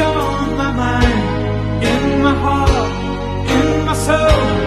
always on my mind, in my heart, in my soul.